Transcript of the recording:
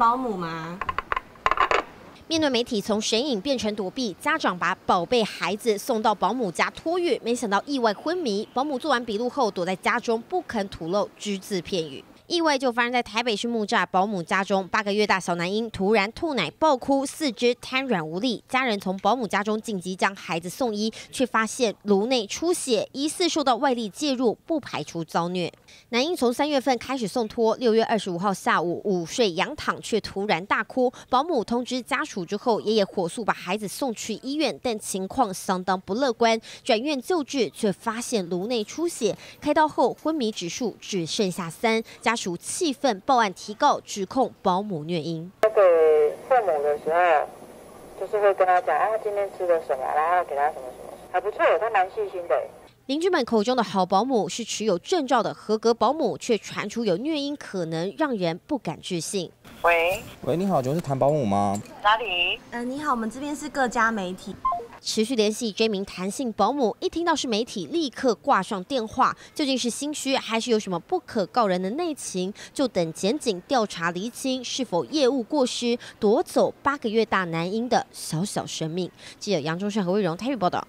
保姆吗？面对媒体从神隐变成躲避，家长把宝贝孩子送到保姆家托育，没想到意外昏迷。保姆做完笔录后，躲在家中不肯吐露只字片语。意外就发生在台北市木栅保姆家中，八个月大小男婴突然吐奶爆哭，四肢瘫软无力。家人从保姆家中紧急将孩子送医，却发现颅内出血，疑似受到外力介入，不排除遭虐。男婴从三月份开始送托，六月二十五号下午午睡仰躺，却突然大哭。保姆通知家属之后，爷爷火速把孩子送去医院，但情况相当不乐观。转院救治，却发现颅内出血，开刀后昏迷指数只剩下三。家属气愤报案提告，指控保姆虐婴。给父母的时候，就是会跟他讲，啊，他今天吃了什么，然后给他什么什么，还不错，他蛮细心的。邻居们口中的好保姆是持有证照的合格保姆，却传出有虐婴可能，让人不敢置信。喂喂，你好，请问是谭保姆吗？哪里？呃，你好，我们这边是各家媒体。持续联系这名弹性保姆，一听到是媒体，立刻挂上电话。究竟是心虚，还是有什么不可告人的内情？就等检警调查厘清，是否业务过失夺走八个月大男婴的小小生命。记者杨忠善和魏荣台语报道。